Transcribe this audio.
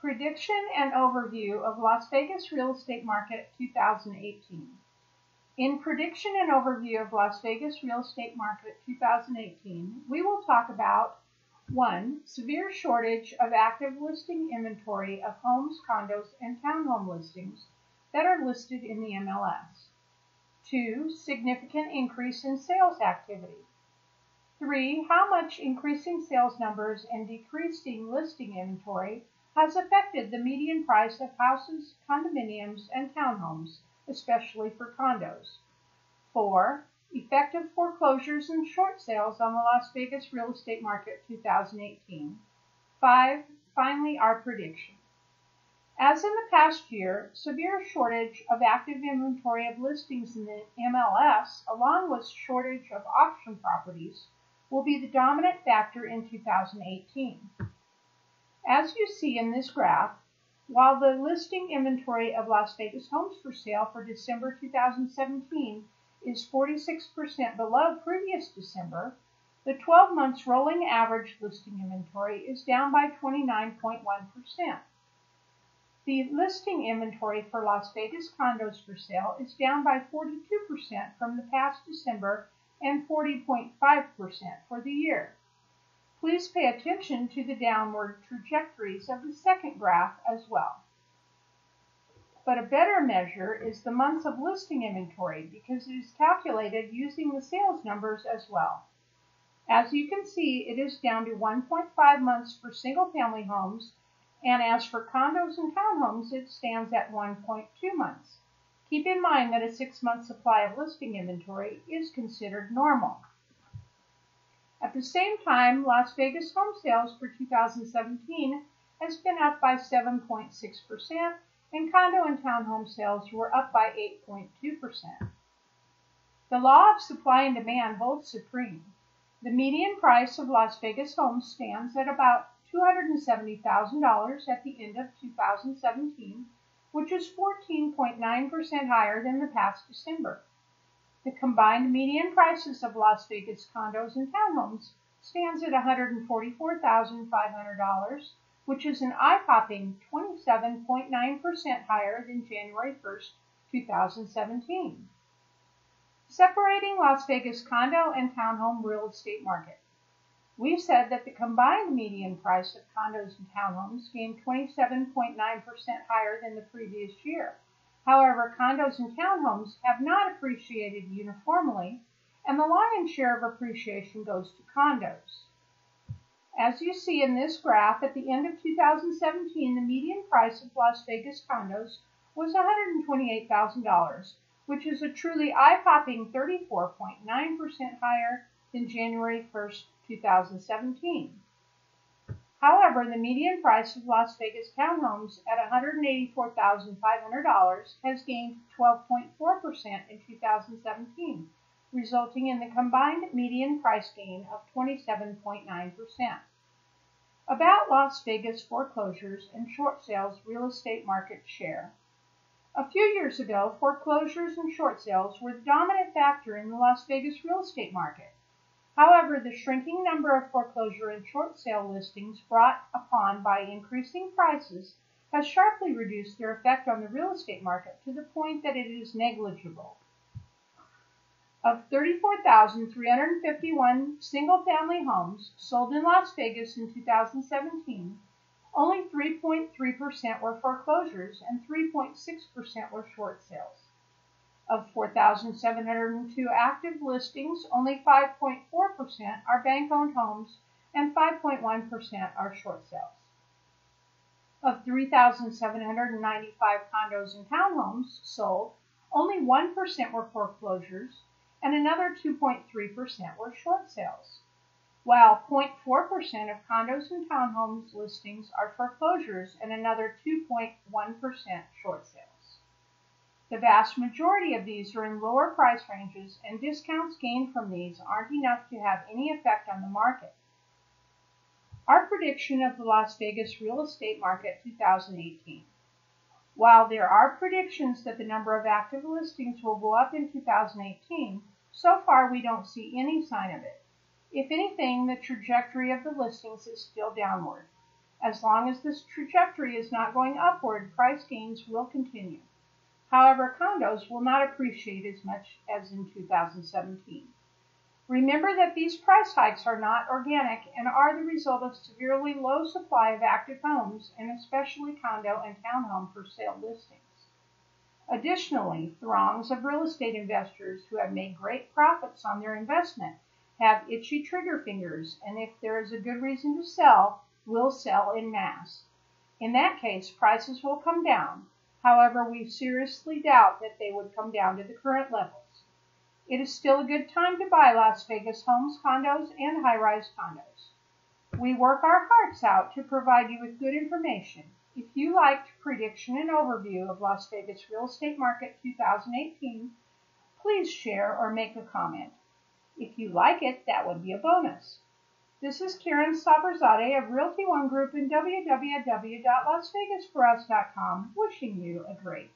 Prediction and Overview of Las Vegas Real Estate Market 2018 In Prediction and Overview of Las Vegas Real Estate Market 2018, we will talk about 1. Severe shortage of active listing inventory of homes, condos, and townhome listings that are listed in the MLS. 2. Significant increase in sales activity. 3. How much increasing sales numbers and decreasing listing inventory has affected the median price of houses, condominiums, and townhomes, especially for condos. 4. Effective foreclosures and short sales on the Las Vegas real estate market 2018. 5. Finally, our prediction. As in the past year, severe shortage of active inventory of listings in the MLS, along with shortage of auction properties, will be the dominant factor in 2018. As you see in this graph, while the listing inventory of Las Vegas homes for sale for December 2017 is 46% below previous December, the 12 months rolling average listing inventory is down by 29.1%. The listing inventory for Las Vegas condos for sale is down by 42% from the past December and 40.5% for the year. Please pay attention to the downward trajectories of the second graph as well. But a better measure is the months of listing inventory because it is calculated using the sales numbers as well. As you can see, it is down to 1.5 months for single-family homes, and as for condos and townhomes, it stands at 1.2 months. Keep in mind that a six-month supply of listing inventory is considered normal. At the same time, Las Vegas home sales for 2017 has been up by 7.6%, and condo and townhome sales were up by 8.2%. The law of supply and demand holds supreme. The median price of Las Vegas homes stands at about $270,000 at the end of 2017, which is 14.9% higher than the past December. The combined median prices of Las Vegas condos and townhomes stands at $144,500, which is an eye-popping 27.9% higher than January 1st, 2017. Separating Las Vegas condo and townhome real estate market. We've said that the combined median price of condos and townhomes gained 27.9% higher than the previous year. However, condos and townhomes have not appreciated uniformly, and the lion's share of appreciation goes to condos. As you see in this graph, at the end of 2017, the median price of Las Vegas condos was $128,000, which is a truly eye-popping 34.9% higher than January 1st, 2017. However, the median price of Las Vegas townhomes at $184,500 has gained 12.4% in 2017, resulting in the combined median price gain of 27.9%. About Las Vegas foreclosures and short sales real estate market share. A few years ago, foreclosures and short sales were the dominant factor in the Las Vegas real estate market. However, the shrinking number of foreclosure and short sale listings brought upon by increasing prices has sharply reduced their effect on the real estate market to the point that it is negligible. Of 34,351 single-family homes sold in Las Vegas in 2017, only 3.3% were foreclosures and 3.6% were short sales. Of 4,702 active listings, only 5.4% are bank-owned homes and 5.1% are short sales. Of 3,795 condos and townhomes sold, only 1% were foreclosures and another 2.3% were short sales, while 0.4% of condos and townhomes listings are foreclosures and another 2.1% short sales. The vast majority of these are in lower price ranges, and discounts gained from these aren't enough to have any effect on the market. Our prediction of the Las Vegas real estate market 2018. While there are predictions that the number of active listings will go up in 2018, so far we don't see any sign of it. If anything, the trajectory of the listings is still downward. As long as this trajectory is not going upward, price gains will continue. However, condos will not appreciate as much as in 2017. Remember that these price hikes are not organic and are the result of severely low supply of active homes and especially condo and townhome for sale listings. Additionally, throngs of real estate investors who have made great profits on their investment have itchy trigger fingers and if there is a good reason to sell, will sell in mass. In that case, prices will come down. However, we seriously doubt that they would come down to the current levels. It is still a good time to buy Las Vegas homes, condos, and high-rise condos. We work our hearts out to provide you with good information. If you liked prediction and overview of Las Vegas real estate market 2018, please share or make a comment. If you like it, that would be a bonus. This is Karen Saberzadeh of Realty One Group in www.lasvegas4us.com wishing you a great.